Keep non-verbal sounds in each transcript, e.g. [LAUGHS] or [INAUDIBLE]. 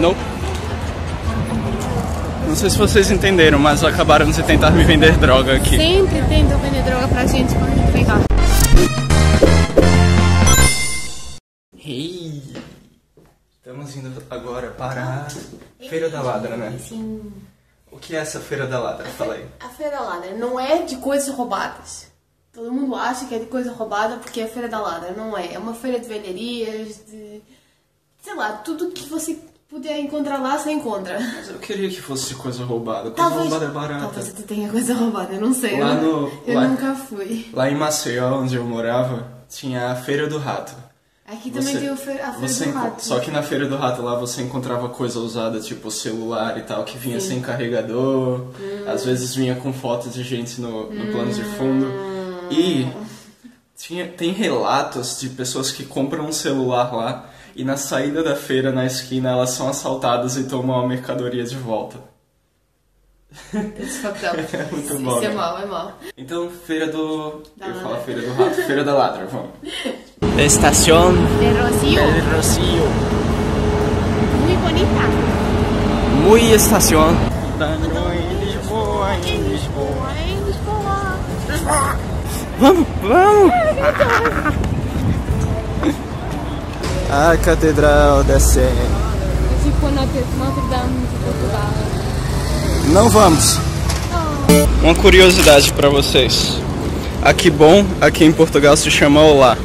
Nope. Não sei se vocês entenderam, mas acabaram de tentar me vender droga aqui. Sempre tentam vender droga pra gente quando a gente vem cá. Hey! Estamos indo agora para a Feira da Ladra, né? Sim. O que é essa Feira da Ladra? Fala aí. A Feira da Ladra não é de coisas roubadas. Todo mundo acha que é de coisa roubada porque é a Feira da Ladra. Não é. É uma feira de velharias, de. sei lá, tudo que você puder encontrar lá, você encontra. Mas eu queria que fosse coisa roubada. Coisa Talvez, roubada é barata. talvez tu tenha coisa roubada, eu não sei. Lá eu, no- eu lá- nunca fui. Lá em Maceió, onde eu morava, tinha a Feira do Rato. Aqui também tem a Feira você do Rato. Só que na Feira do Rato lá você encontrava coisa usada, tipo celular e tal, que vinha sem carregador. Hum. Às vezes vinha com fotos de gente no, no plano de fundo. E tinha, tem relatos de pessoas que compram um celular lá e na saída da feira, na esquina, elas são assaltadas e tomam a mercadoria de volta. Fucked [LAUGHS] up. É muito Isso bom, é né? mal, é mal. Então, Feira do... Da eu Ladra. Feira do Rato. Feira da Ladra, vamos. Estação De Rocío, Rocio. muito bonita. Muy estación. Em Lisboa, em Lisboa. Em Lisboa. Vamos, vamos! A Catedral da Sé. Tipo Notre Dame de Portugal. Não vamos. Uma curiosidade pra vocês. Aqui bom, aqui em Portugal se chama Olá.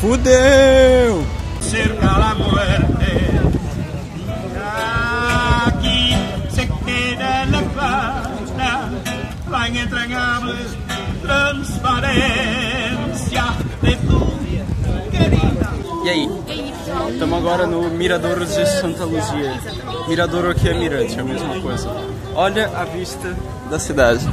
Fudeu! cerca la muerte. Transparencia de tu querida. E aí? Estamos agora no Miradouro de Santa Luzia. Miradouro aqui é mirante, é a mesma coisa. Olha a vista da cidade.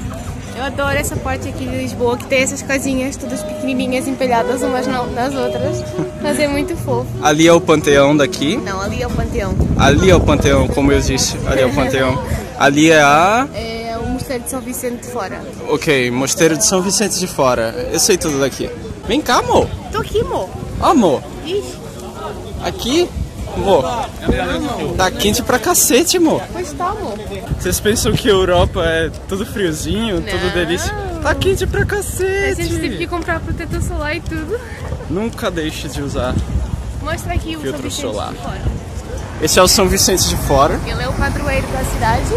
Eu adoro essa parte aqui de Lisboa que tem essas casinhas todas pequenininhas empelhadas umas na- nas outras. Mas é muito fofo. Ali é o panteão daqui. Não, ali é o Panteão. Ali é o panteão, como eu disse. Ali é o panteão. Ali é a. É Mosteiro de São Vicente de Fora. Ok, Mosteiro de São Vicente de Fora. Eu sei tudo daqui. Vem cá, amor. Tô aqui, amor. Ó, amor. Ixi, Aqui. Amor. Tá quente pra cacete, amor. pois tá, amor. Vocês pensam que a Europa é tudo friozinho, tudo Não. delícia? Tá quente pra A gente teve que cacete. comprar protetor solar e tudo. Nunca deixe de usar. Mostra aqui o Filtro São Vicente solar. de Fora. Esse é o São Vicente de Fora. Ele é o padroeiro da cidade.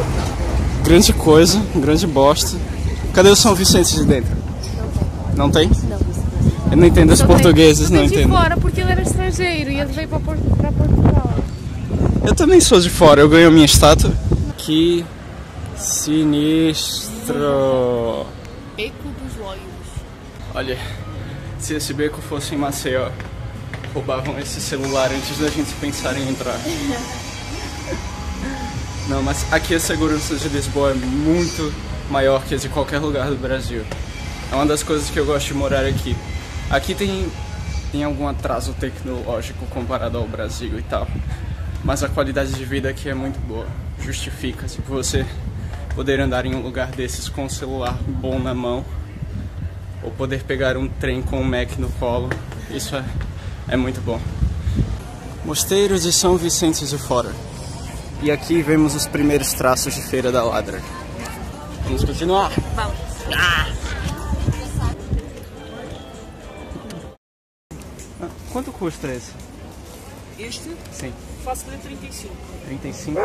Grande coisa, grande bosta. Cadê o São Vicente de dentro? Não tem? Não. Eu não entendo os tem- portugueses, não tem de entendo. fora porque ele era estrangeiro e ele veio pra Portugal. Eu também sou de fora, eu ganho a minha estátua. Que sinistro. Beco dos Loios. Olha, se esse beco fosse em Maceió, roubavam esse celular antes da gente pensar em entrar. [LAUGHS] Não, mas aqui a segurança de Lisboa é muito maior que a de qualquer lugar do Brasil. É uma das coisas que eu gosto de morar aqui. Aqui tem, tem algum atraso tecnológico comparado ao Brasil e tal. Mas a qualidade de vida aqui é muito boa. Justifica, tipo, você poder andar em um lugar desses com um celular bom na mão ou poder pegar um trem com um Mac no colo. Isso é, é muito bom. Mosteiro de São Vicente de Fora. E aqui vemos os primeiros traços de Feira da Ladra. Vamos continuar. Vamos. Ah, Quanto custa esse? Este Sim. faço de 35. 35.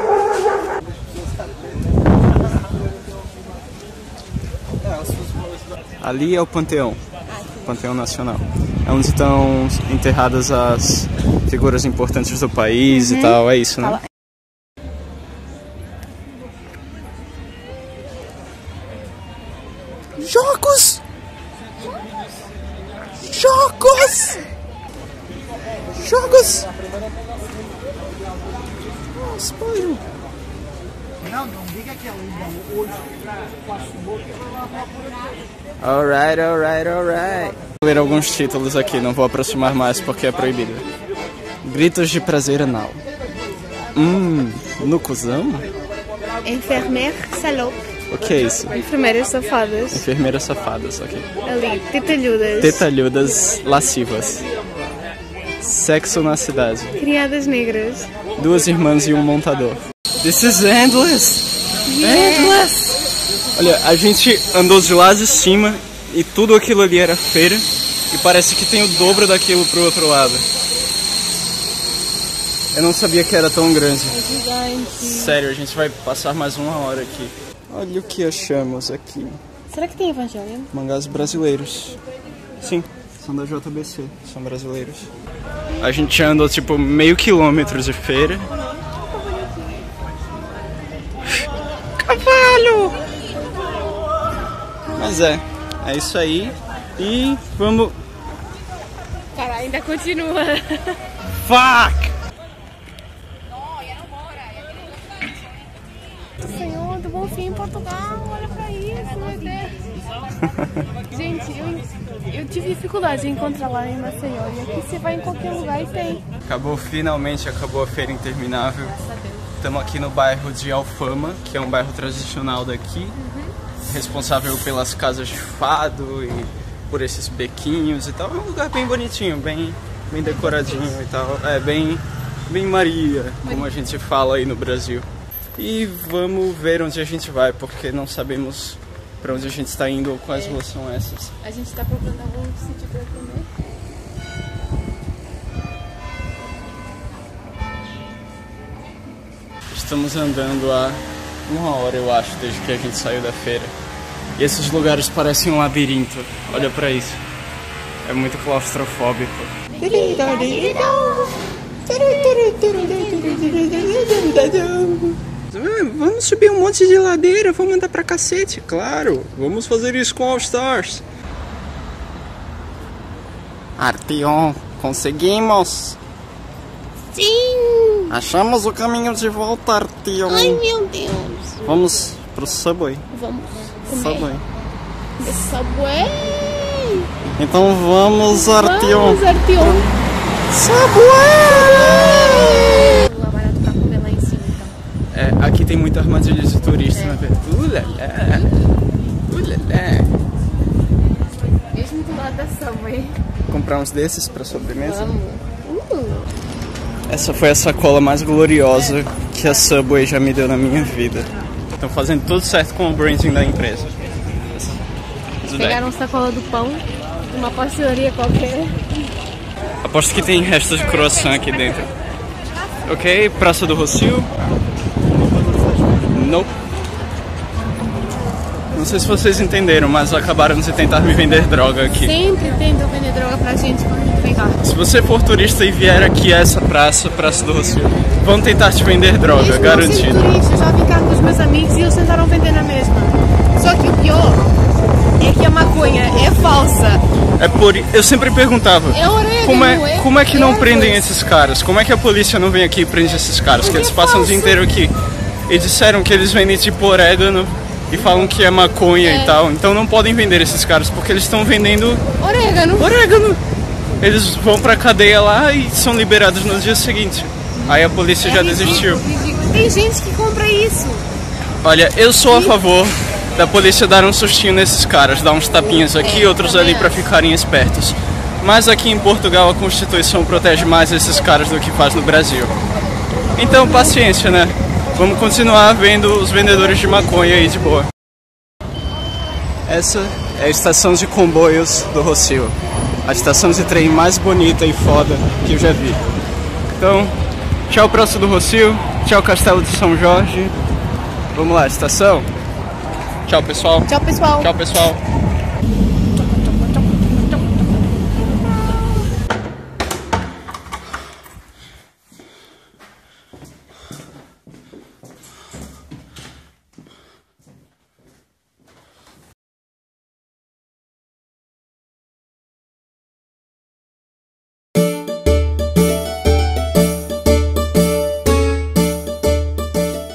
Ali é o Panteão. Panteão Nacional. É onde estão enterradas as figuras importantes do país e tal. É isso, né? Jogos! Jogos! Oh, Spyro! Não, não diga que é um hoje faço boca. Alright, alright, alright. Vou ler alguns títulos aqui, não vou aproximar mais porque é proibido. Gritos de prazer anal. Hum, no cuzão? Enfermeira salope. O que é isso? Enfermeiras safadas. Enfermeiras safadas, ok. Ali, tetalhudas. Tetalhudas lascivas. Sexo na cidade. Criadas negras. Duas irmãs e um montador. This is endless! Endless! Olha, a gente andou de lá de cima e tudo aquilo ali era feira e parece que tem o dobro daquilo pro outro lado. Eu não sabia que era tão grande. Gigante. Sério, a gente vai passar mais uma hora aqui. Olha o que achamos aqui. Será que tem evangelho? Mangás brasileiros. Sim, são da JBC, são brasileiros. A gente andou tipo meio quilômetro de feira. Cavalo! Mas é, é isso aí. E vamos. Cara, ainda continua. Fuck! Senhor do Bonfim em Portugal, olha pra isso, meu Deus. Gente, eu, eu tive dificuldade em encontrar lá em Maceió. E aqui você vai em qualquer lugar e tem. Acabou finalmente, acabou a feira interminável. Estamos aqui no bairro de Alfama, que é um bairro tradicional daqui, responsável pelas casas de fado e por esses bequinhos e tal. É um lugar bem bonitinho, bem, bem decoradinho e tal. É bem, bem Maria, como a gente fala aí no Brasil. E vamos ver onde a gente vai, porque não sabemos para onde a gente está indo ou quais ruas são essas. A gente tá procurando algum sítio pra comer. Estamos andando há uma hora, eu acho, desde que a gente saiu da feira. E esses lugares parecem um labirinto. Olha pra isso. É muito claustrofóbico. Vamos subir um monte de ladeira, vamos andar pra cacete, claro. Vamos fazer isso com All Stars. Arteon, conseguimos. Sim! Achamos o caminho de volta, Arteon. Ai meu Deus! Vamos pro Subway. Vamos comer. Subway. The Subway! Então vamos, Arteon. Vamos, Arteon! Subway! Lá barato pra comer lá em cima, então. É, aqui tem muita armadilha de turista, né? velho? Ulala. Ulala. Mesmo do lado da Subway. Comprar uns desses pra sobremesa? Vamos. Uh, Essa foi a sacola mais gloriosa que a Subway já me deu na minha vida. Estão fazendo tudo certo com o branding da empresa. Pegaram sacola do pão, uma pastelaria qualquer. Aposto que tem restos de croissant aqui dentro. Ok, Praça do Rocio. Nope. Não sei se vocês entenderam, mas acabaram de tentar me vender droga aqui. Sempre tentam vender droga pra gente quando a gente vem cá. Se você for turista e vier aqui a essa praça, Praça do Rocio, vão tentar te vender droga, Mesmo não garantido. sendo turista, já vim cá com os meus amigos e eles tentaram vender na mesma. Só que o pior é que a maconha é falsa. É por eu sempre perguntava, É orégano, como é, é como é que não ervas. prendem esses caras? Como é que a polícia não vem aqui e prende esses caras? Que Porque eles é passam o dia inteiro aqui. E disseram que eles vendem tipo orégano e falam que é maconha É. e tal. Então não podem vender esses caras porque eles estão vendendo Orégano. orégano. Eles vão pra cadeia lá e são liberados no dia seguinte. Aí a polícia já É desistiu. ridículo, ridículo. Tem gente que compra isso. Olha, eu sou a favor da polícia dar um sustinho nesses caras, dar uns tapinhas aqui, É, outros também ali pra acho. ficarem espertos. Mas aqui em Portugal a Constituição protege mais esses caras do que faz no Brasil. Então, paciência, né? Vamos continuar vendo os vendedores de maconha aí de boa. Essa é a estação de comboios do Rocio. A estação de trem mais bonita e foda que eu já vi. Então, tchau Praça do Rocio, tchau Castelo de São Jorge. Vamos lá, estação. Tchau, pessoal. Tchau, pessoal. Tchau, pessoal.